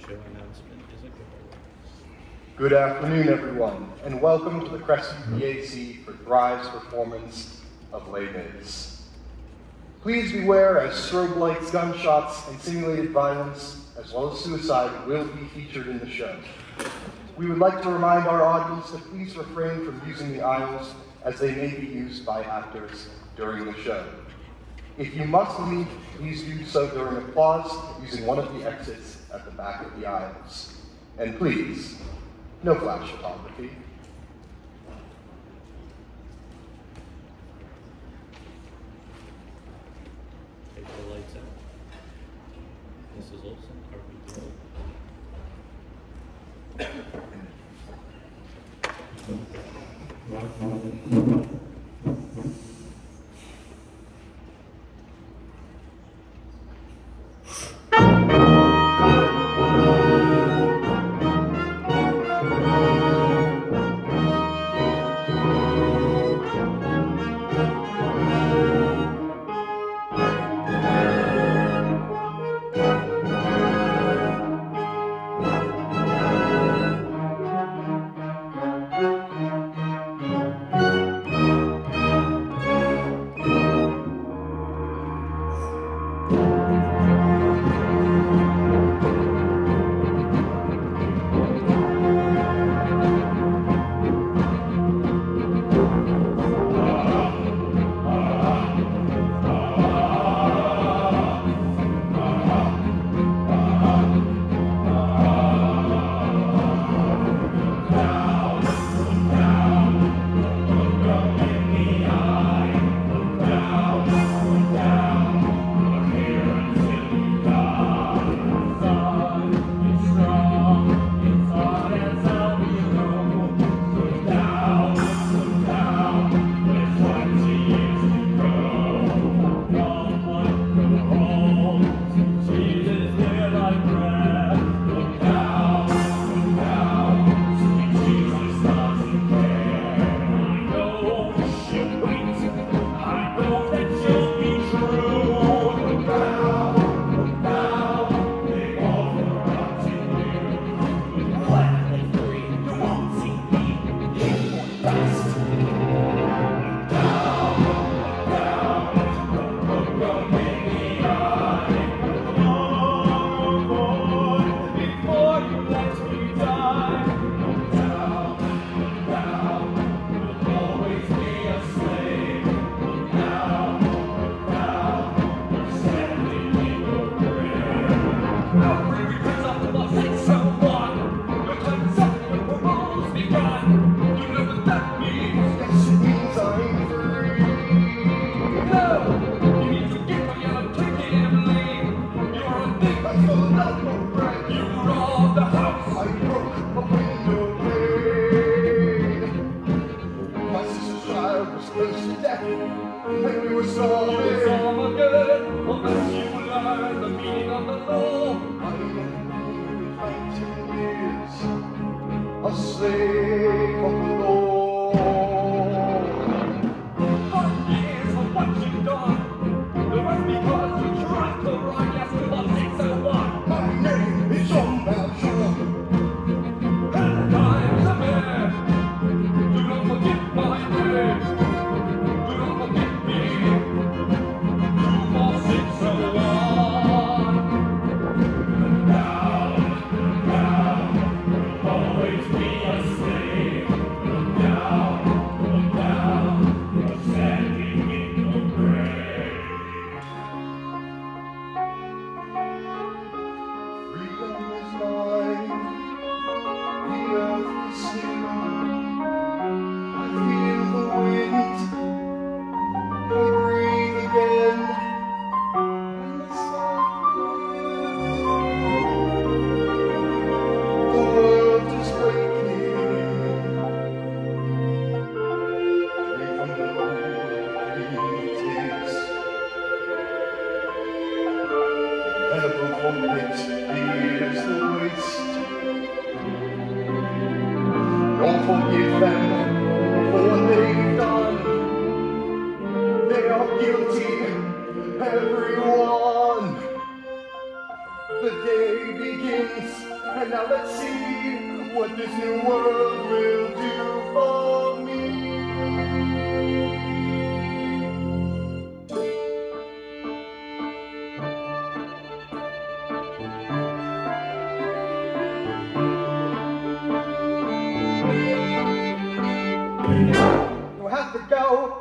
show announcement isn't Good afternoon, everyone, and welcome to the Crestview PAC for Thrive's performance of Les Mis. Please beware as strobe lights, gunshots, and simulated violence, as well as suicide, will be featured in the show. We would like to remind our audience to please refrain from using the aisles as they may be used by actors during the show. If you must leave, please do so during applause using one of the exits at the back of the aisles. And please, no flash photography. Take the lights out. Mrs. Olson, are we good?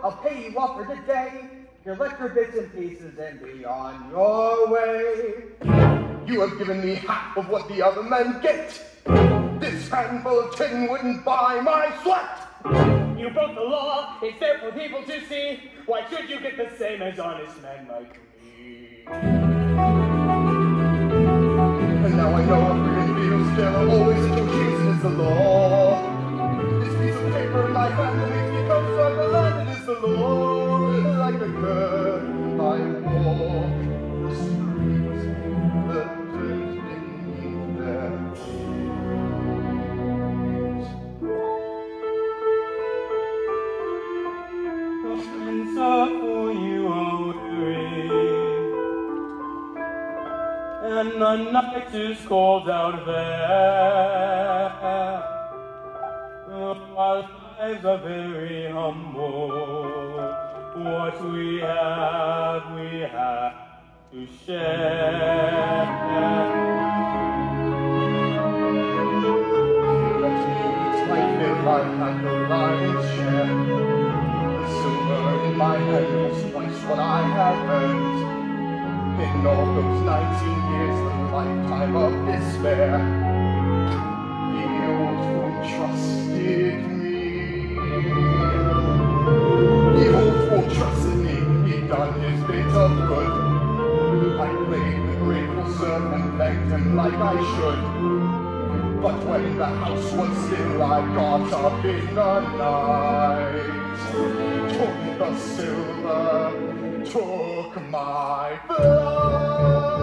I'll pay you off for the day. Collect your bits and pieces and be on your way. You have given me half of what the other men get. This handful of tin wouldn't buy my sweat. You broke the law, it's there for people to see. Why should you get the same as honest men like me? And now I know what freedom feels still. Always is the law. This piece of paper my hand And the night is cold out there. Our lives are very humble. What we have, we have to share. My fill, I had the lion's share. The silver in my hand was twice what I had earned. In all those 19 years, the lifetime of despair. The old fool trusted me. Done his bit of good. I played the grateful servant, begged him like I should. But when the house was still, I got up in the night. Took the silver, took my flight.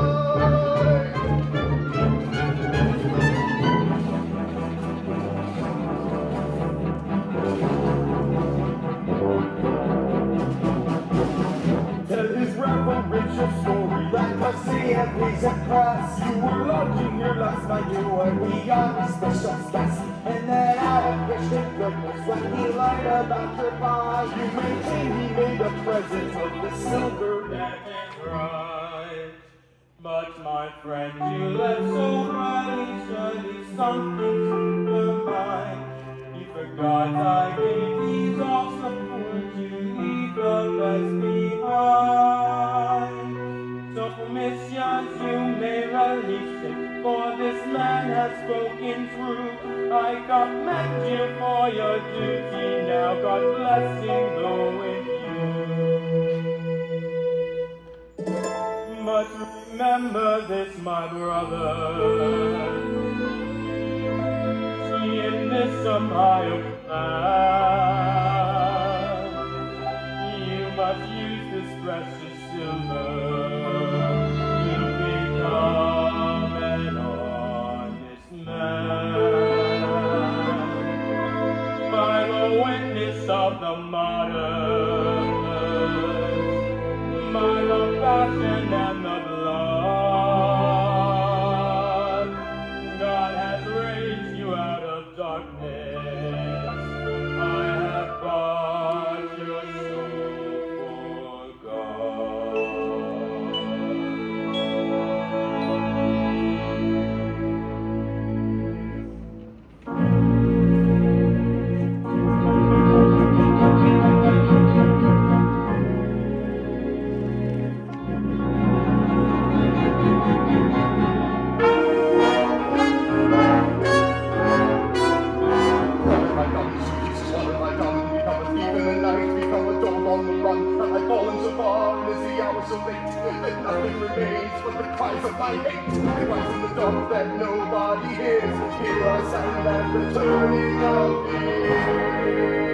A sea and. You were lodging here last night, you were beyond special guest. And then out of Christian goodness, when he lied about your pie, you maintained he made a present of the silver that is right. But my friend, you left so brightly, surely something's the mind. He forgot I gave man has spoken through. I got commend you for your duty, now God's blessing go with you. But remember this, my brother. In this some higher cries of my hate. They rise in the dark that nobody hears. Here I stand at the turning of years.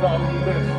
from this.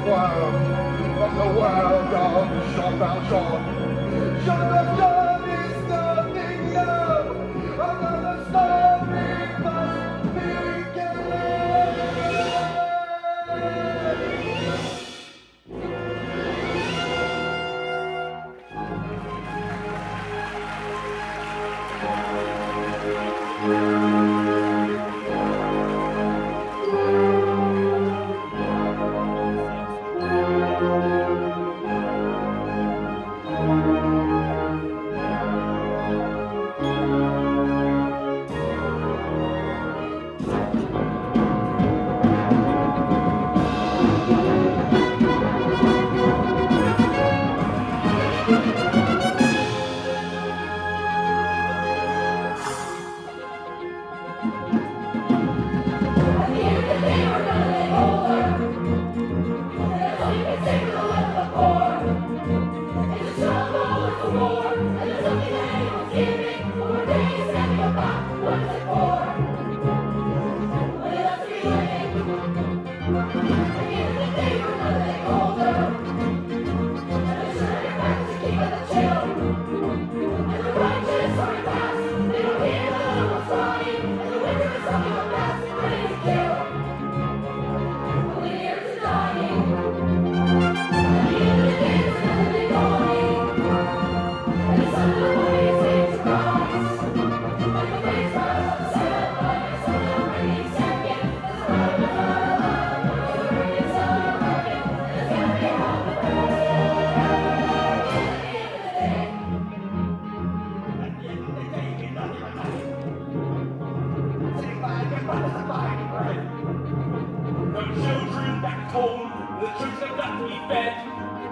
the troops are got to be fed.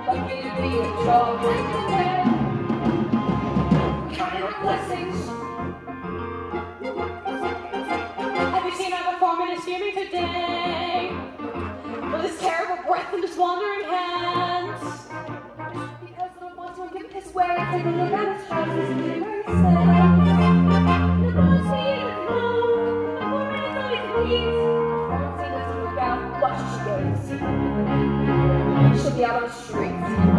Fucking be a job like a bed. Count your blessings. Have you seen how the foreman is fuming today? With his terrible breath and his wandering hands. Because the ones who give his way, taking the his houses, and where he said, out on the streets.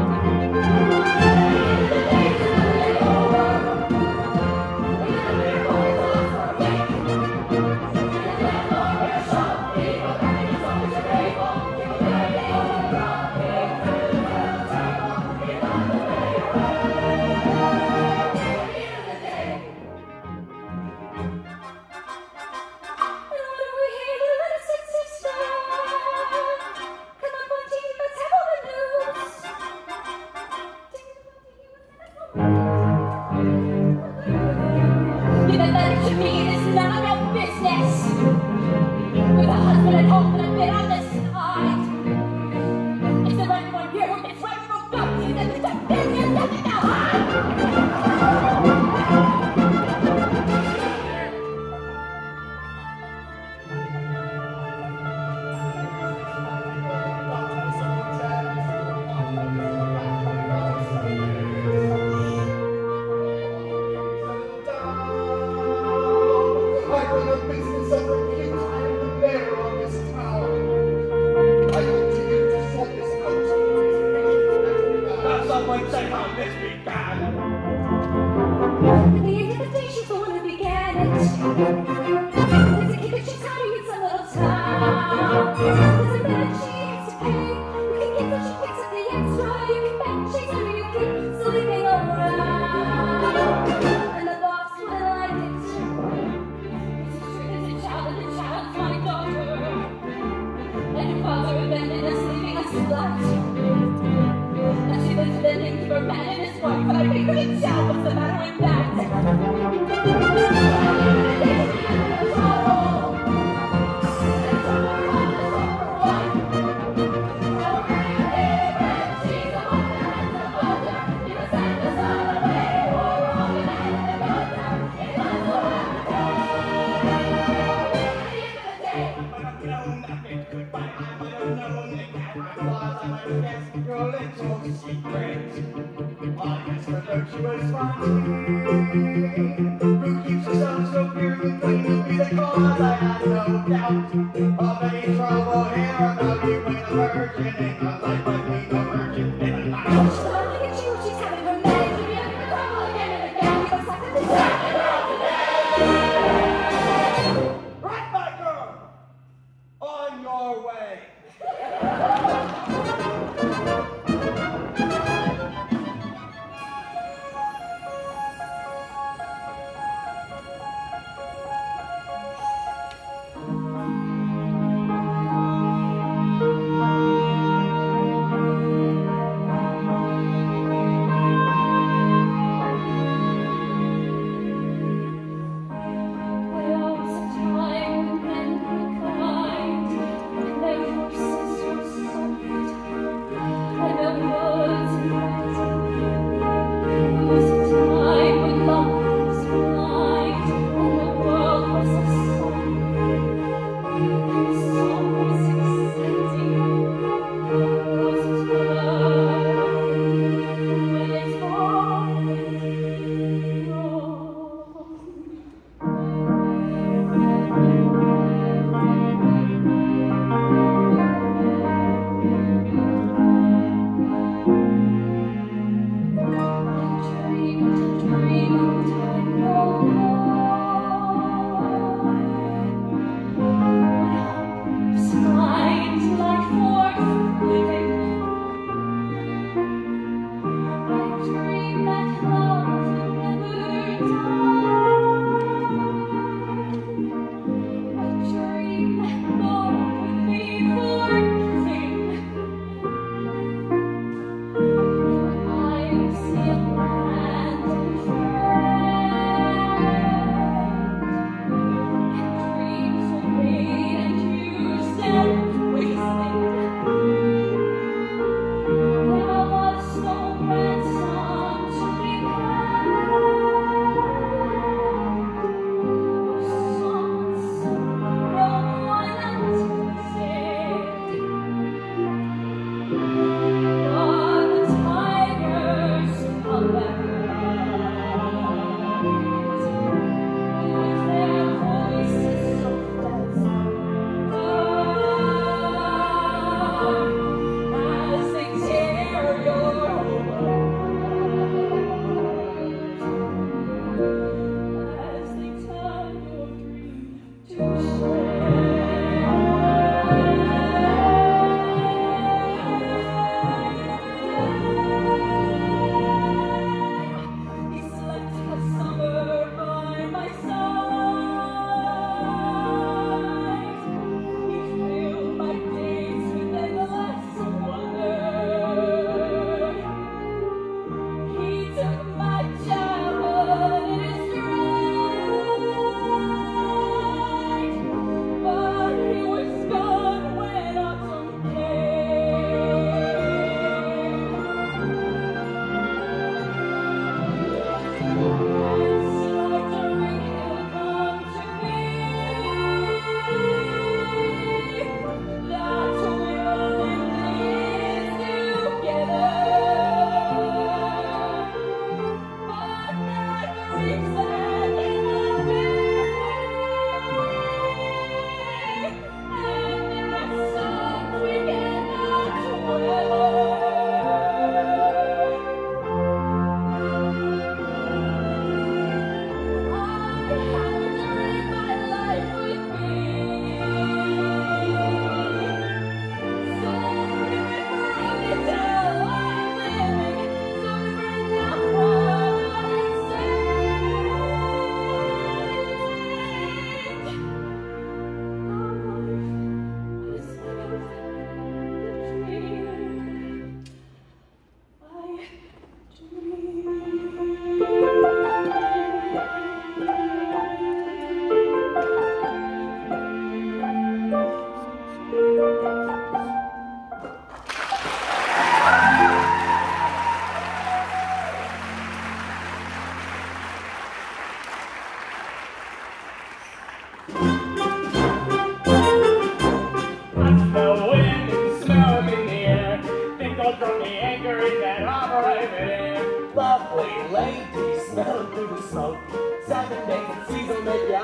Is the virtuous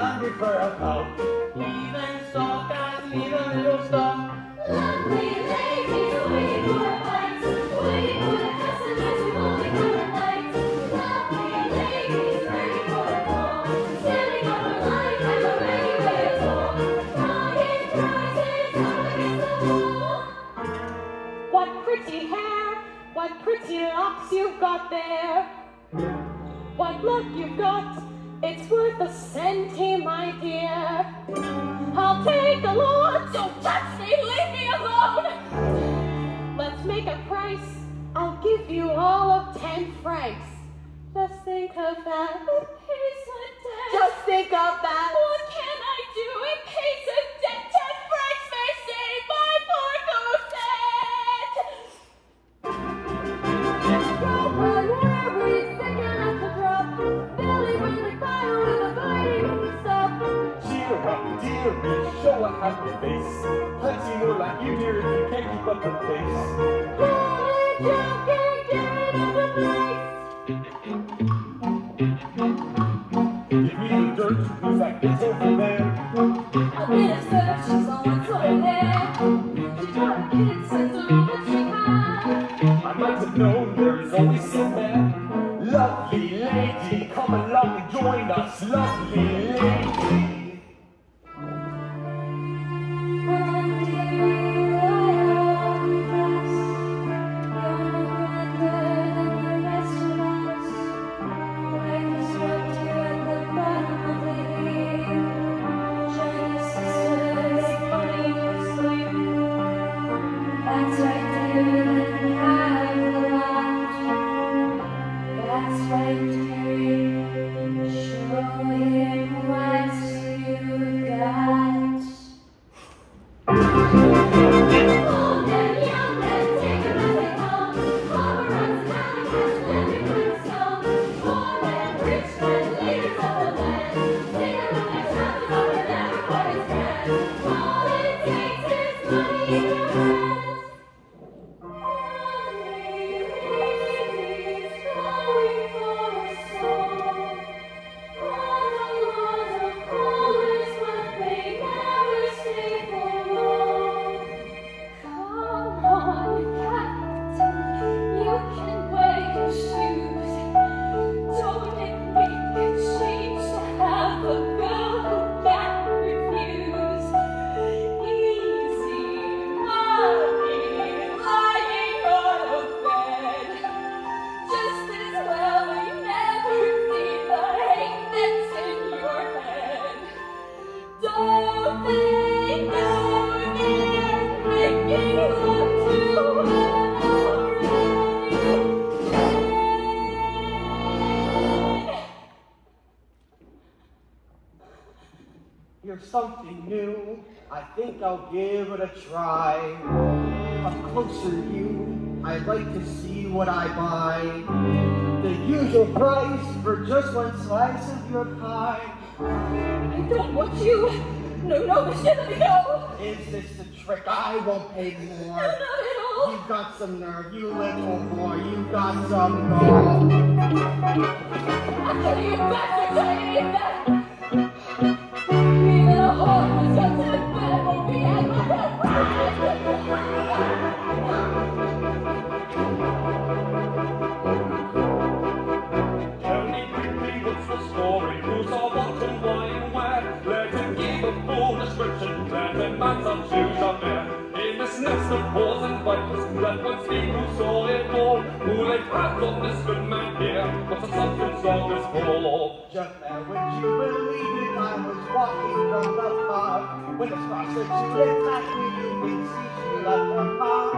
hungry for a pulp. Even soft guys need a little stuff. Lovely ladies waiting for a bite, waiting for the customers who only at night. Lovely ladies ready for a call, standing on the line like a ready way prices up against the wall. What pretty hair, what pretty locks you've got there. What luck you've got, it's worth a centime, my dear. I'll take a lot, don't touch me, leave me alone. Let's make a price, I'll give you all of ten francs. Just think of that. In case of death. Just think of that. What can I do in case of happy face. Plenty more like you, dear, if you can't keep up the pace. Holy joking, get out I'd like to see what I buy. The usual price for just one slice of your pie. I don't want you. No, no, m'sieur, let me go. Is this a trick? I won't pay No, more. not at all. You've got some nerve, you little boy. You've got some gall. I'll tell you back saying that. Even whores and vipers, let one speak who saw it all. Who laid hands on this good man here? What's the substance of this call? Just now, would you believe it? I was walking from the park when this prostitute attacked me. You can see she left a mark.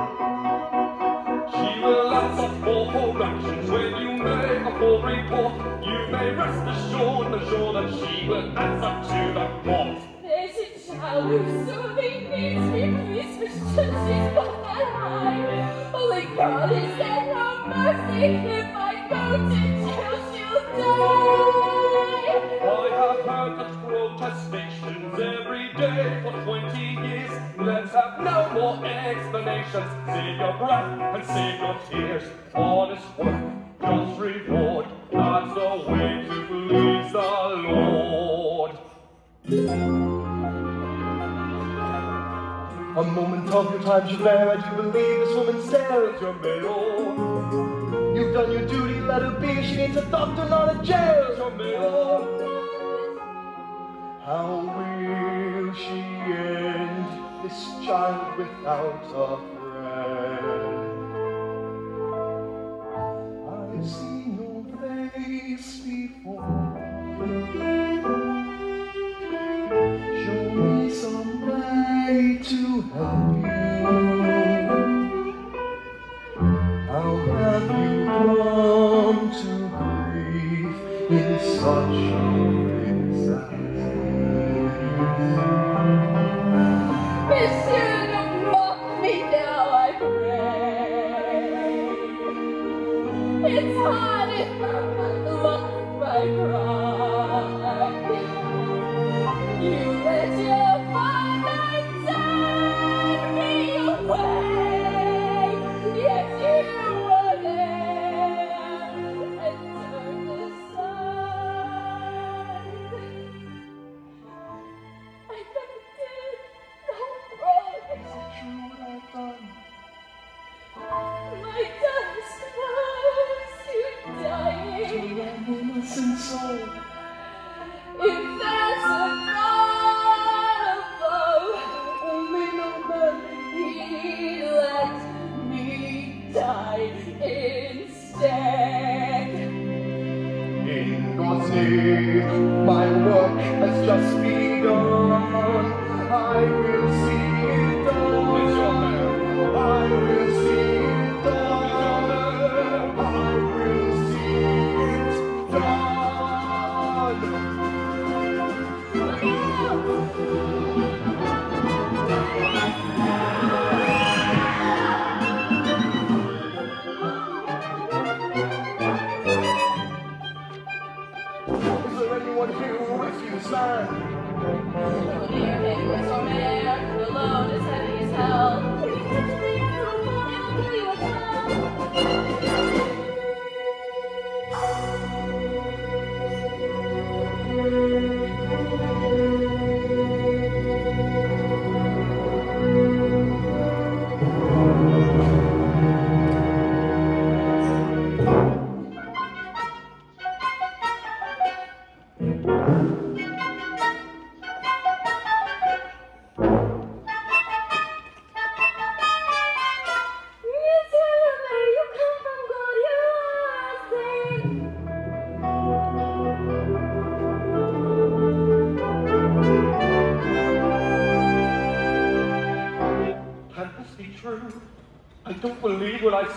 She will answer for her actions when you make a full report. You may rest assured, assured that she will answer to the court. There's a child who soothing needs me, please, m'sieur, she's got that high. Only God is there no mercy. If I go to jail, she'll die. I have heard such protestations every day for 20 years. Let's have no more explanations. Save your breath and save your tears. Honest work, just reward. That's the way to please the Lord. A moment of your time, Javert, I do believe this woman stares your mail. You've done your duty, let her be. She needs a doctor, not a jail, mail. How will she end this child without a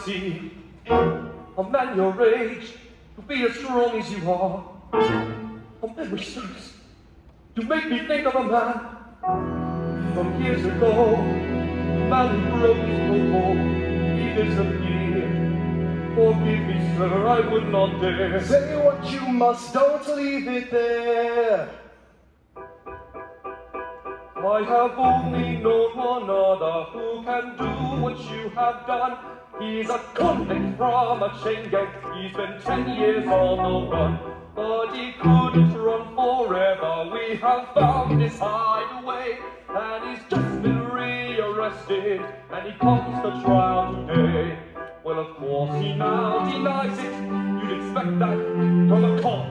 see. A man your age, to be as strong as you are. A memory sticks to make me think of a man from years ago. A man who broke his promo, he disappeared. Forgive me, sir, I would not dare. Say what you must, don't leave it there. I have only known one other who can do what you have done. He's a convict from a chain gang. He's been ten years on the run. But he couldn't run forever. We have found his hideaway. And he's just been rearrested. And he comes to trial today. Well, of course, he now denies it. You'd expect that from a cop.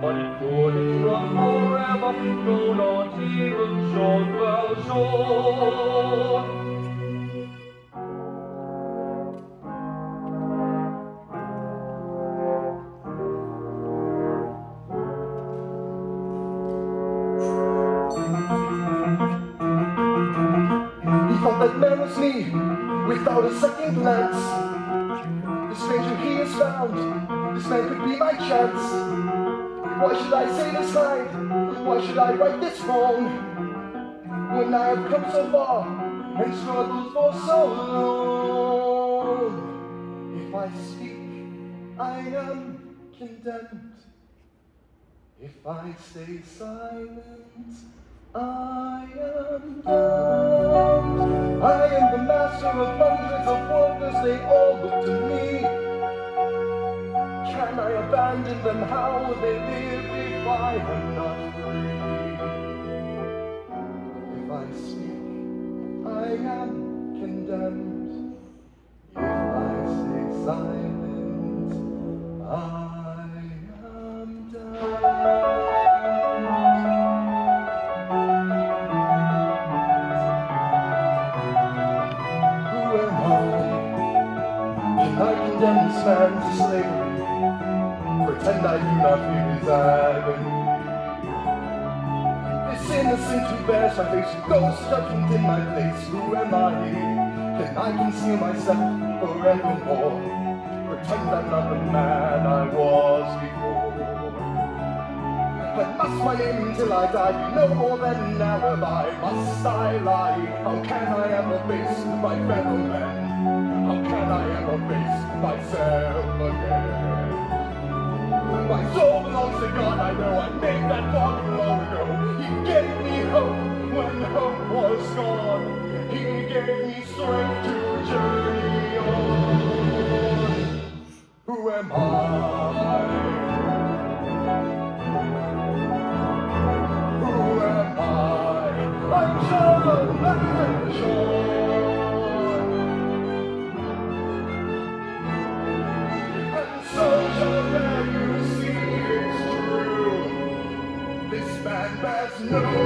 But he couldn't run forever, no, not even Jean Valjean. Without a second glance. The stranger he has found, this man could be my chance. Why should I say this line? Why should I write this wrong? When I have come so far and struggled for so long. If I speak, I am condemned. If I stay silent, I am damned. I am the master of hundreds of workers, they all look to me. Can I abandon them? How will they live if I am not free? If I speak, I am condemned. If I stay silent, I am damned. Agony. This innocent who goes judgment in my place, who am I? Can I conceal myself forevermore? Pretend I'm not the man I was before. But must my name until I die be no more than an alibi? Must I lie? How can I ever face my fellow men? How can I ever face myself again? My soul belongs to God, I know I made that bargain long ago. He gave me hope when hope was gone. He gave me strength to journey on. Who am I? Who am I? I'm Jean, I'm man bears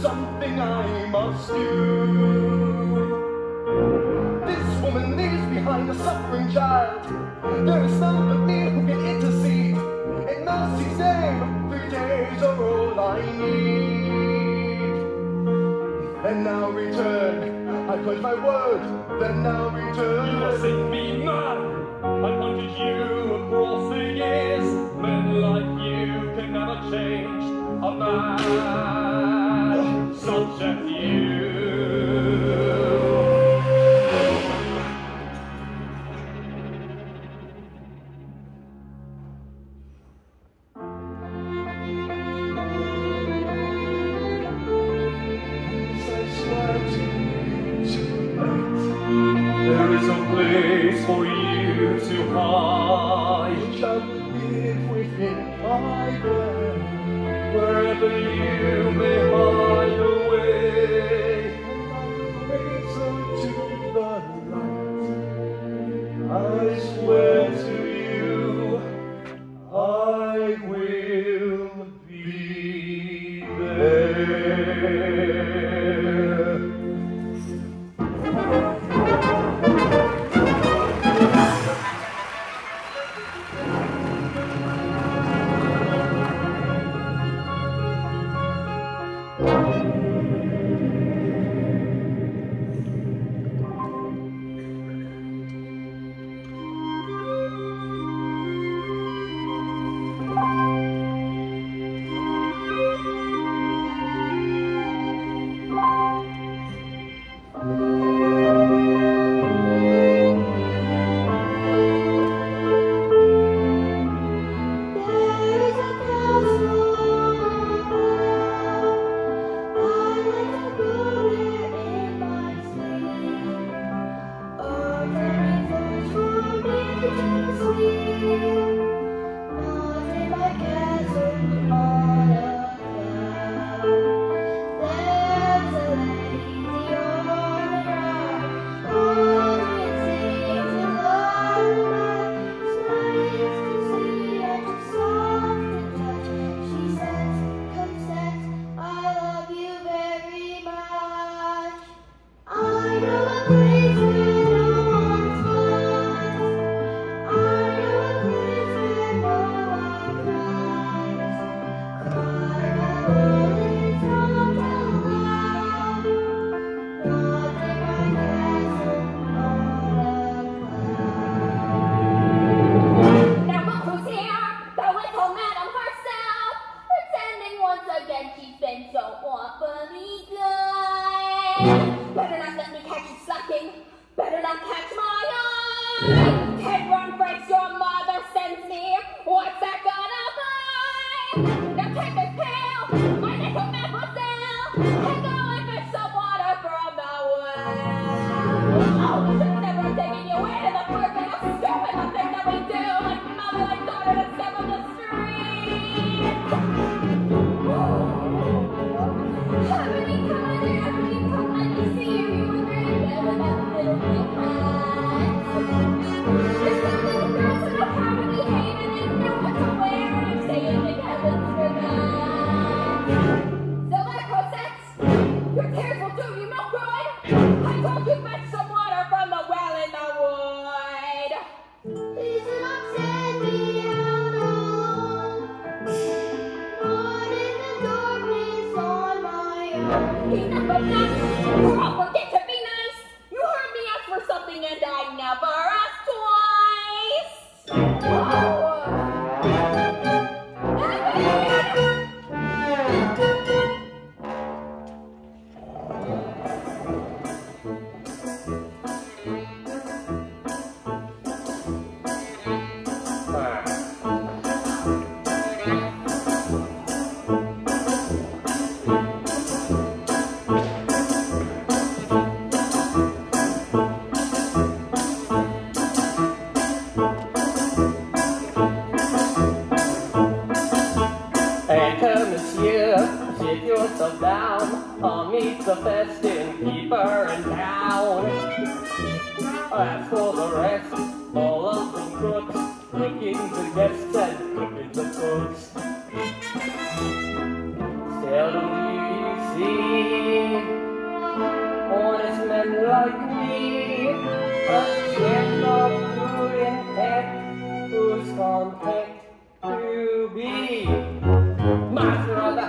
something I must do. This woman leaves behind a suffering child. There is none but me who can intercede. In mercy's name, three days are all I need. And now return, I pledge my word, then now return. You must send me mad. I've hunted you across the years. Men like you can never change a man looks you.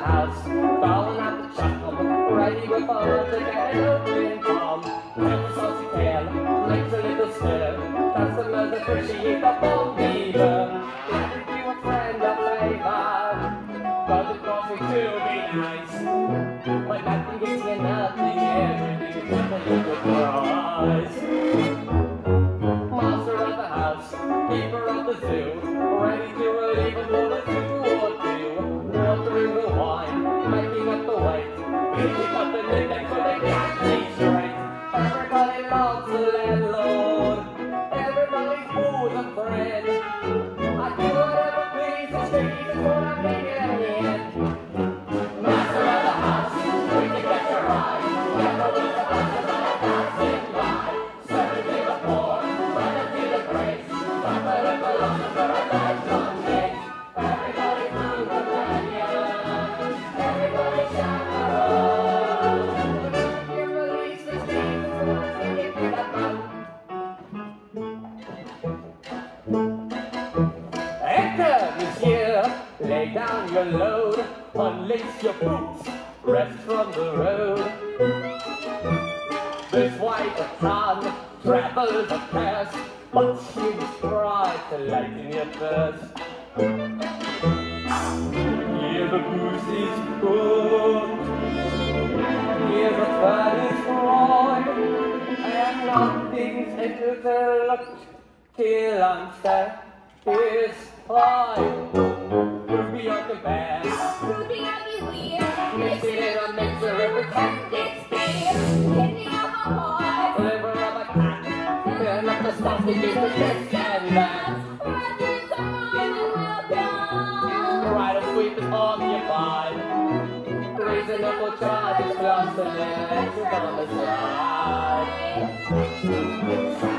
house, falling at the chuckle, ready with all to get open palm. Little saucy tail makes a little stir, that's the mother for the ball. fly. Who's be at the back? Who's be at the wheel? Mixing it up, mix the river, cut this a horse. River of a cock. Turn up the stuff to get the best and last. Riding on the well done. Ride a on on the side.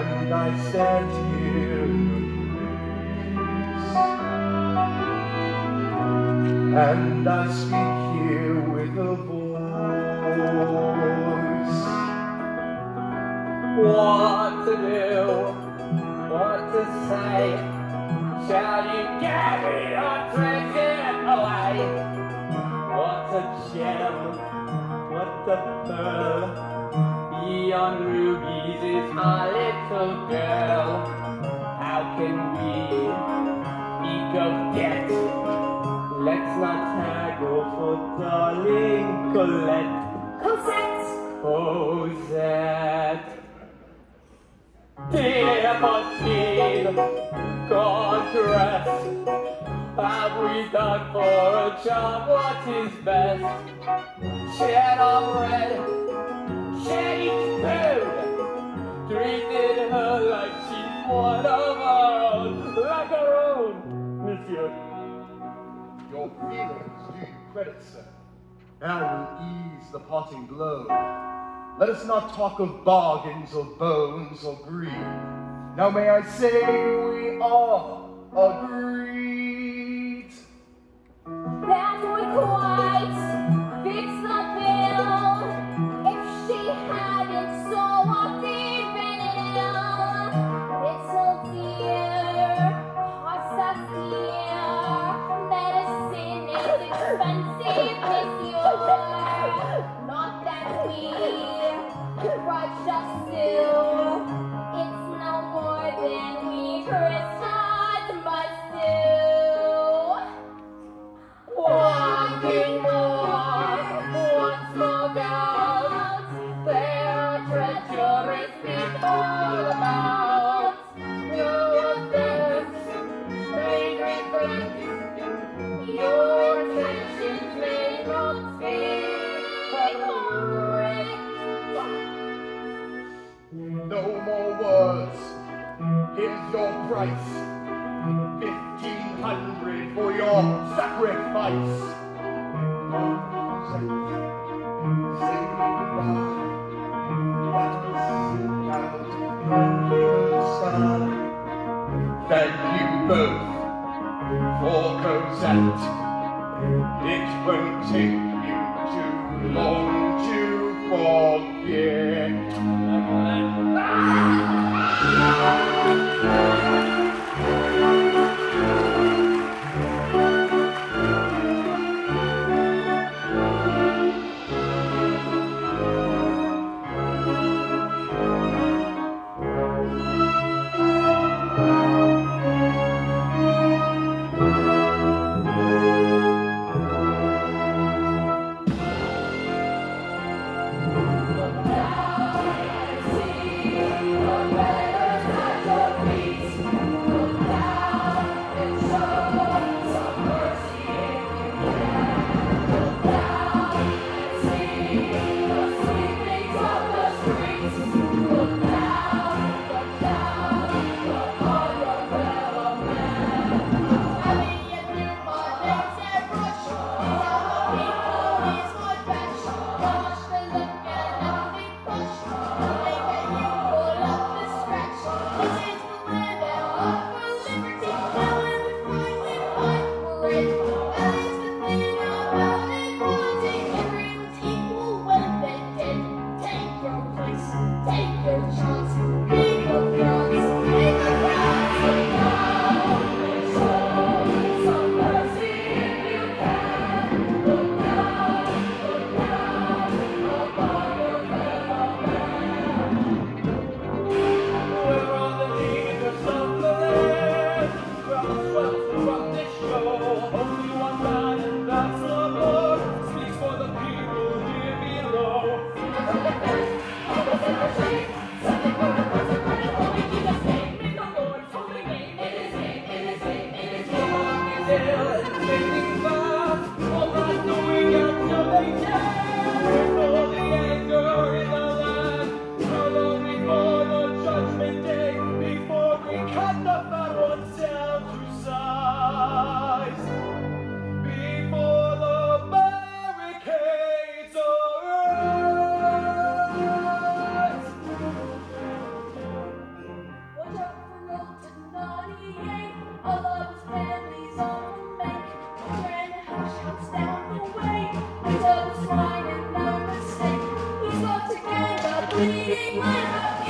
And I the place. And I speak here with a voice. What to do? What to say? Shall you carry or treasure away? What a gem, what a pearl. Beyond rubies is our little girl. How can we speak of debt? Let's not haggle for darling Colette. Cosette! Cosette. Dear Martine, to rest. Have we done for a job what is best? Shed on red, shed each food. Treated her like she's one of our own, like our own, monsieur. Your feelings do you credit, sir. Now will ease the parting blow. Let us not talk of bargains or bones or greed. Now may I say we are agreed. That would quite fix price. Fifteen hundred for your sacrifice. Thank you both for Cosette. It won't take you too long to forget. See,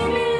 you.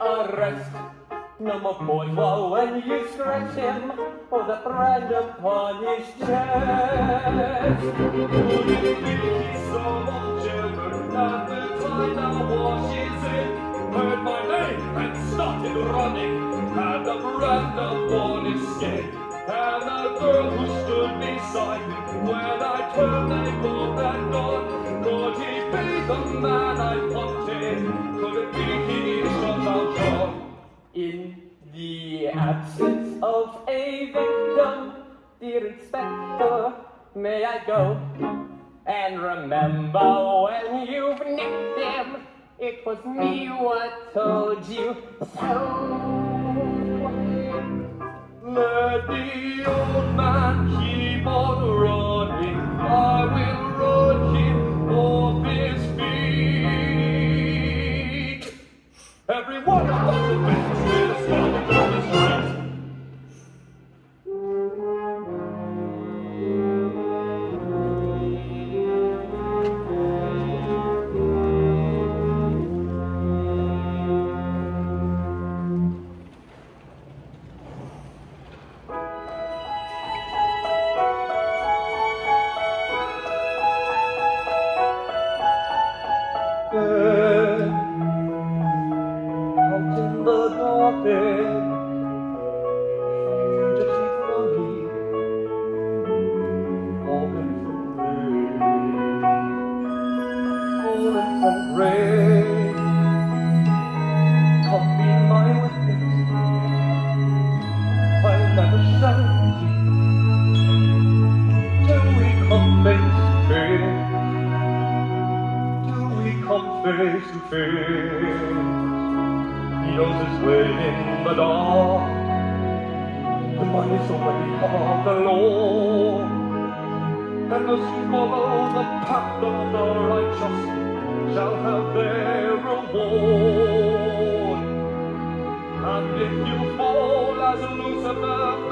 a rest. No more boil when you scratch him, or the pride upon his chest. Would it be so much that the tide now washes in? Heard my name and started running, Had a brand upon his skin. And a girl who stood beside me, when I turned, they both had gone. Could he be the man I wanted? Could it be he? In the absence of a victim, dear inspector, may I go? And remember when you've nicked him, it was me what told you so. Let the old man keep on running, I will run him off his feet. Every one of Everyone, face to face. Feels his way in the dark. The mind's already of the law. And those who follow the path of the righteous shall have their reward. And if you fall as Lucifer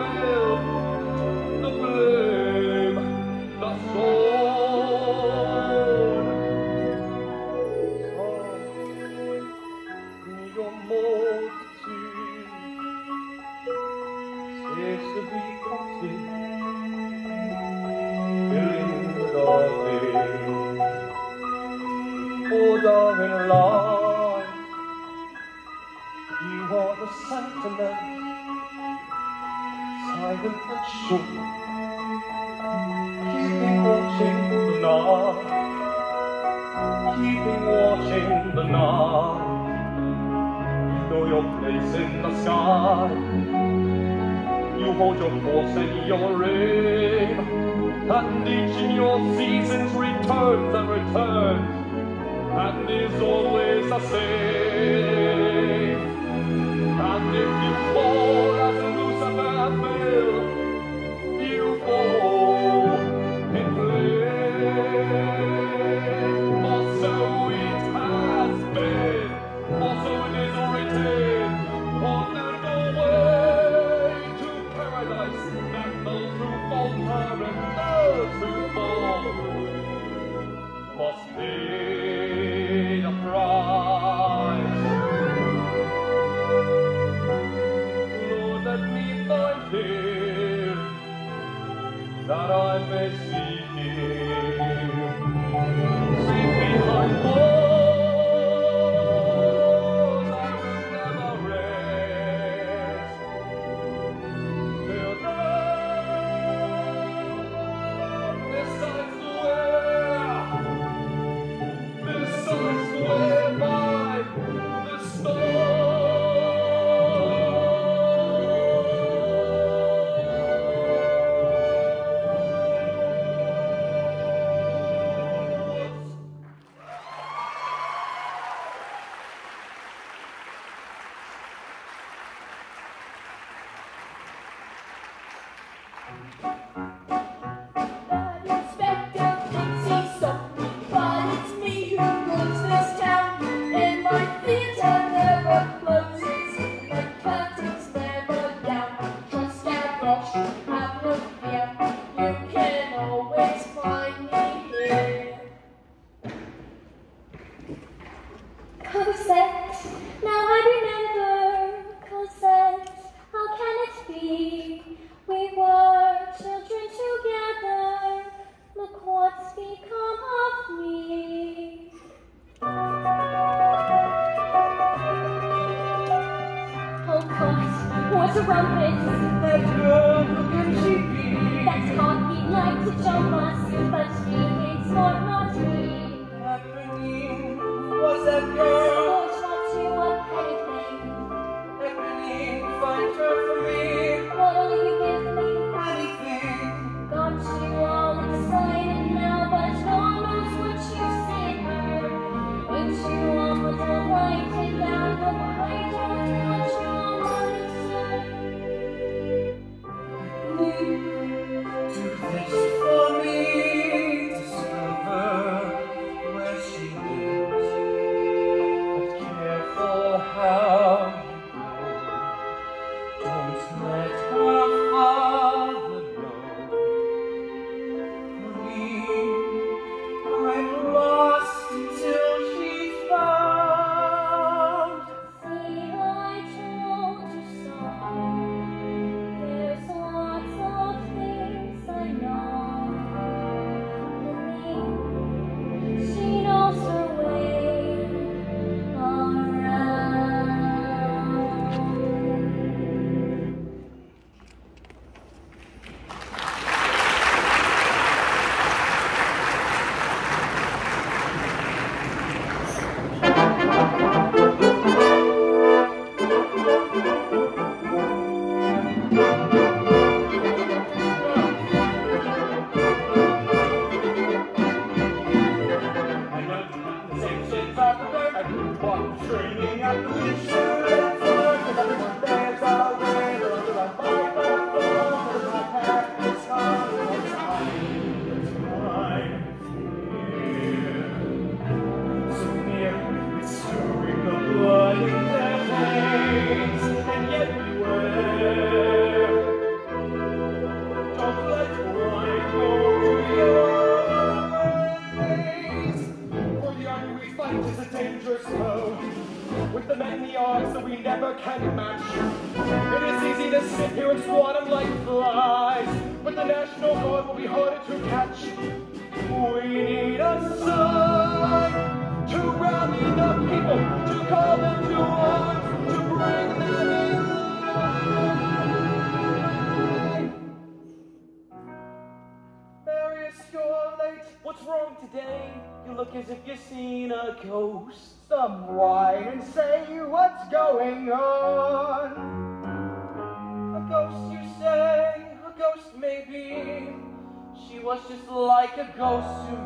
Like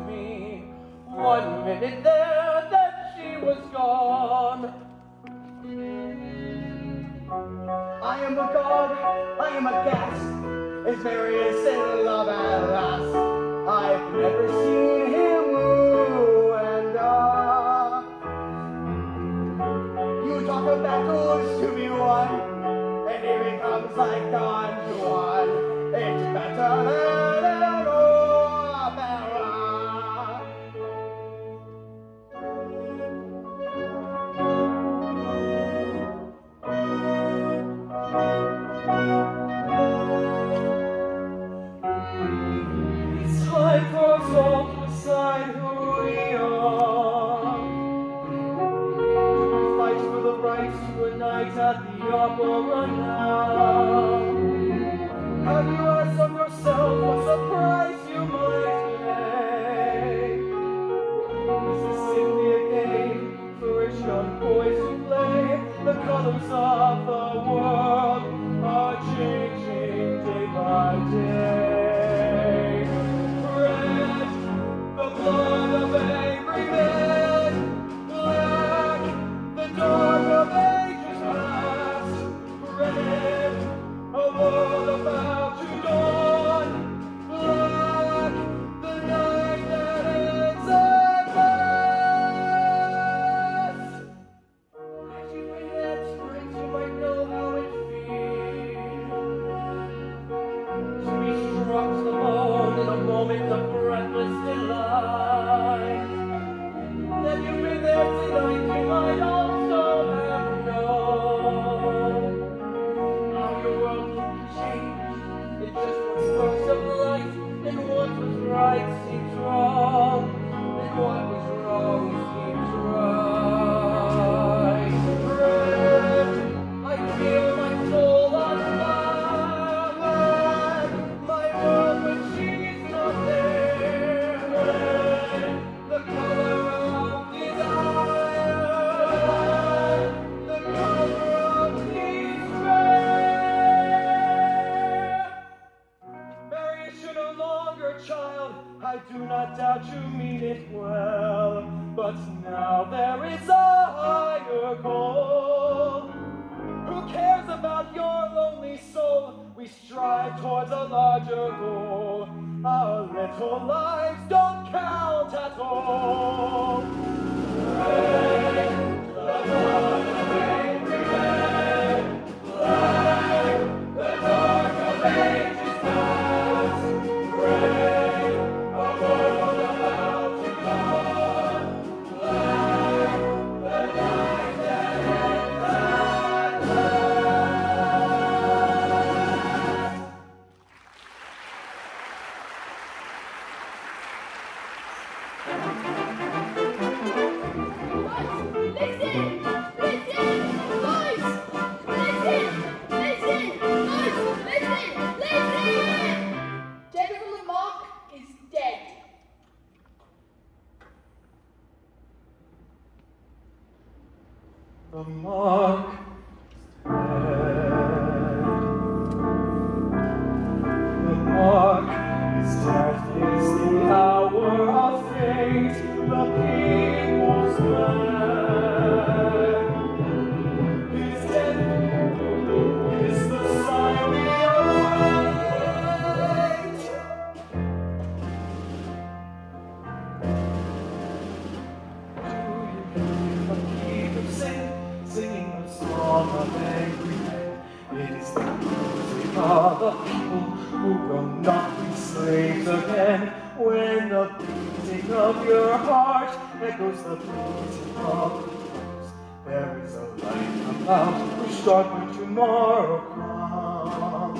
and the beating of your heart echoes the beating of the. There is a light about us. We start when tomorrow comes.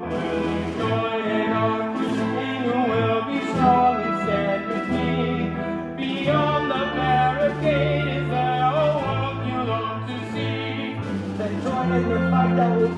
Will joy and our Christine will be strong and stand with me. Beyond the barricade is the you long to see. Then join in the fight that will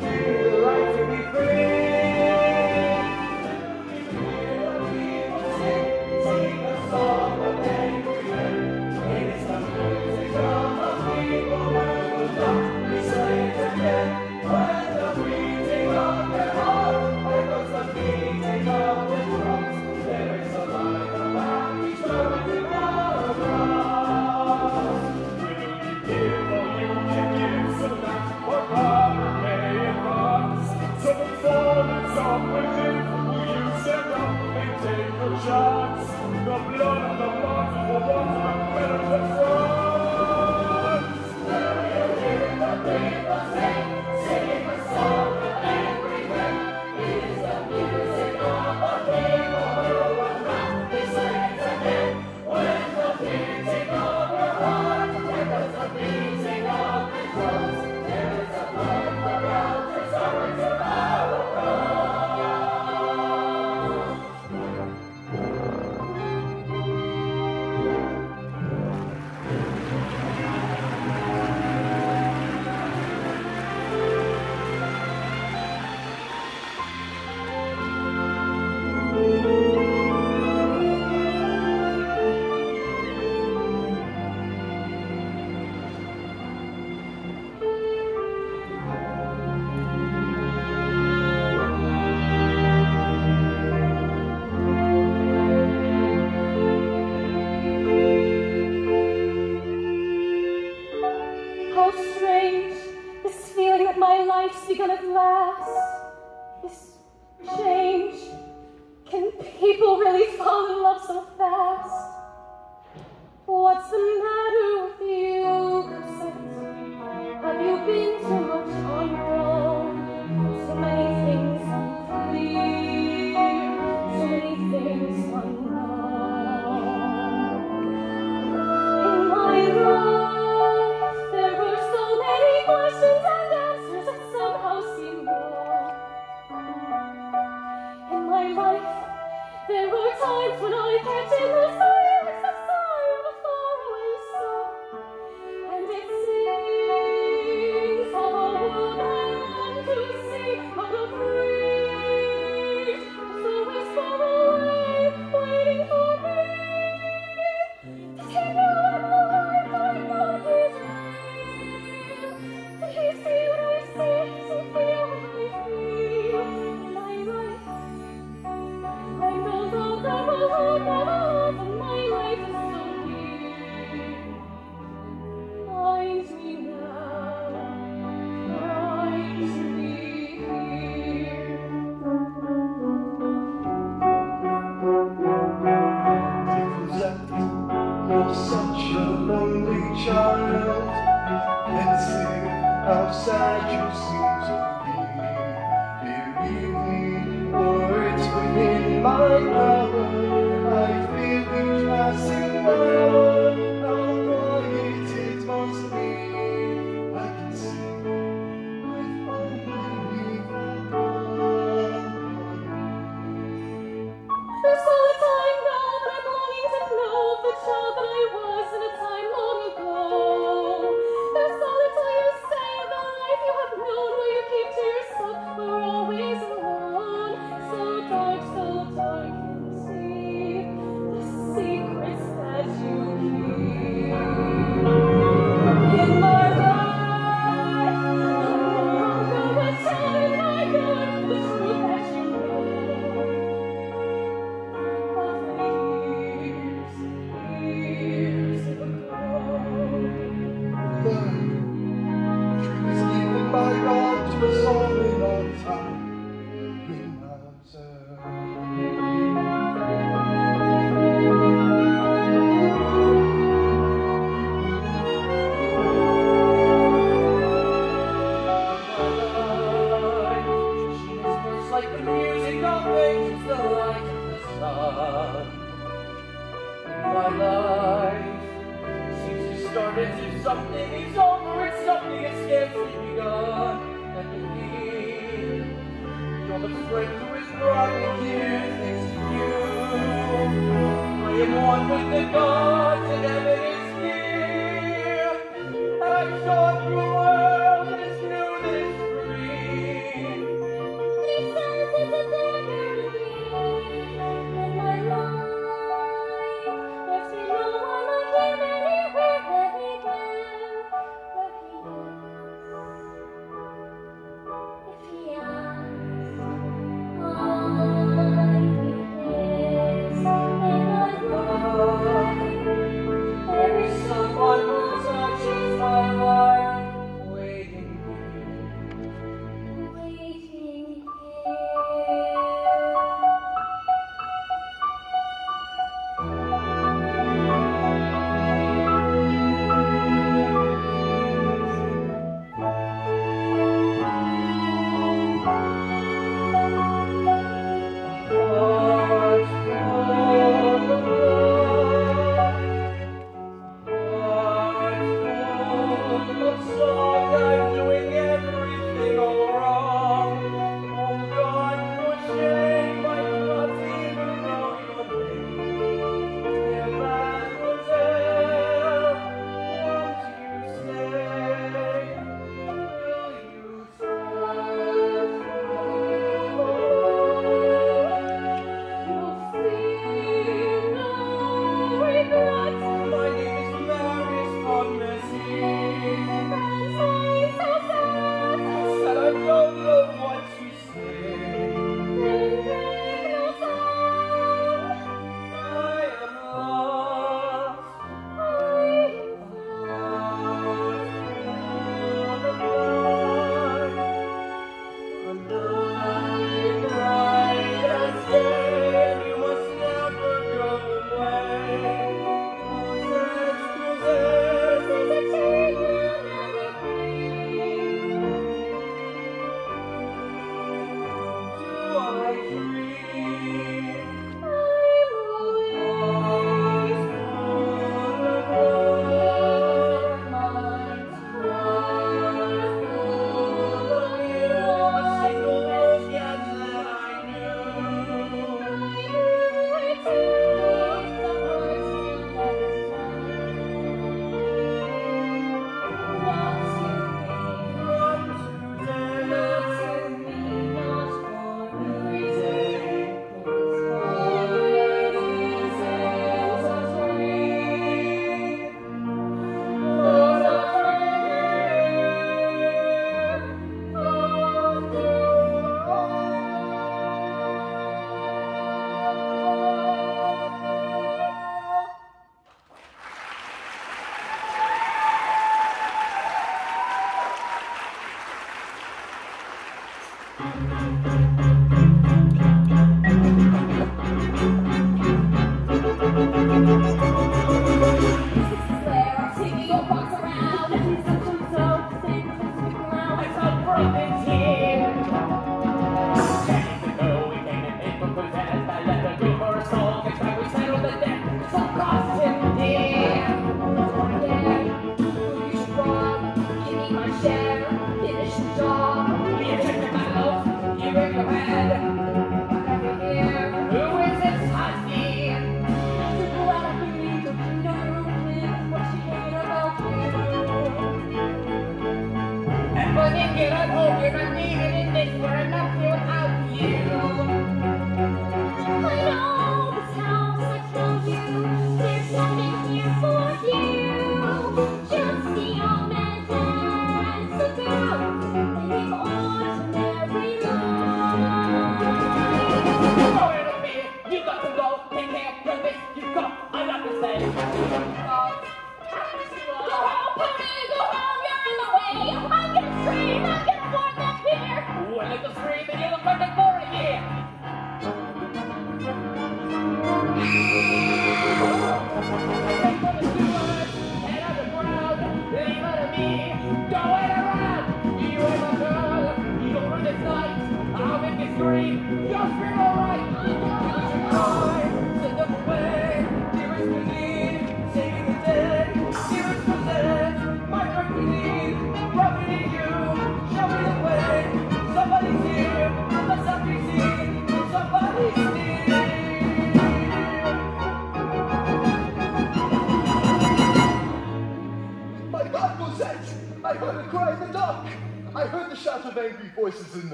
One with the gods and heaven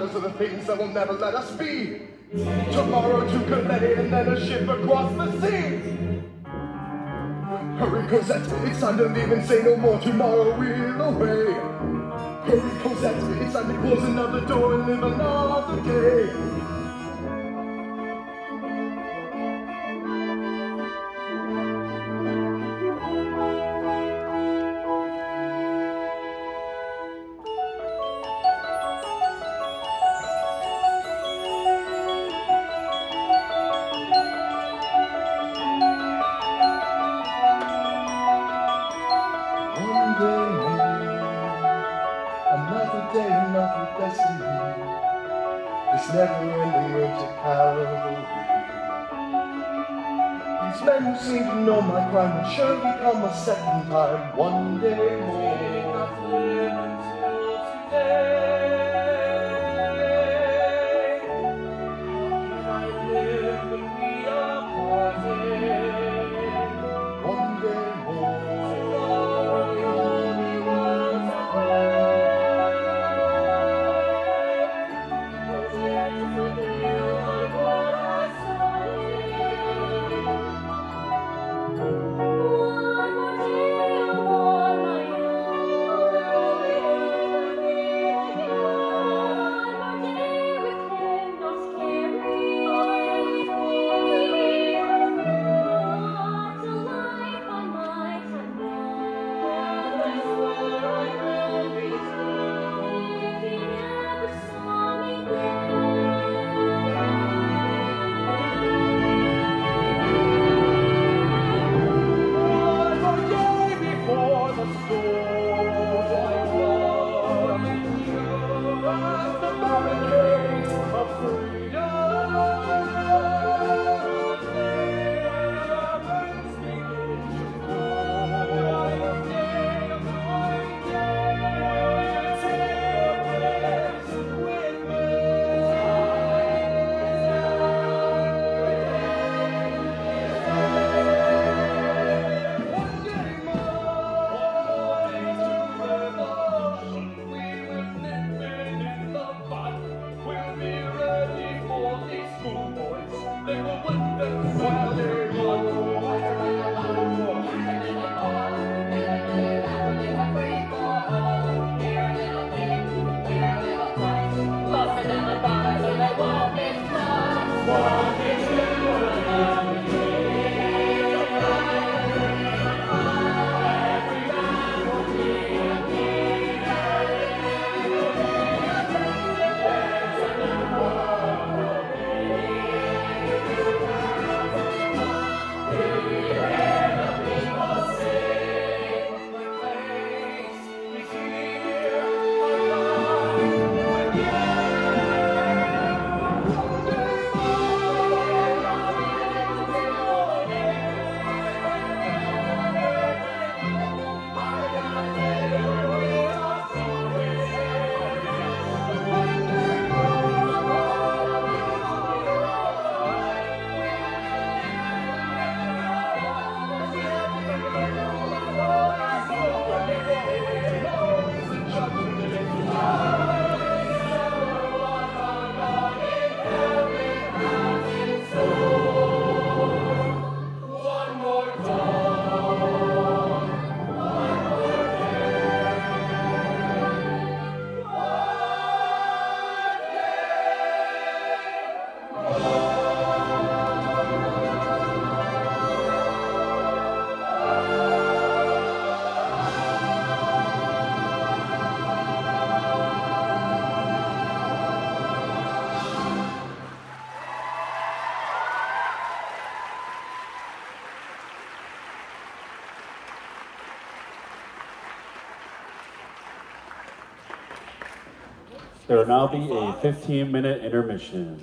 shadows of the things that will never let us be. Tomorrow you could let and then a ship across the sea. Hurry, Cosette, it's time to leave and say no more. Tomorrow we'll away. Hurry, Cosette, it's time to close another door and live another day. second time, one There will now be a 15 minute intermission.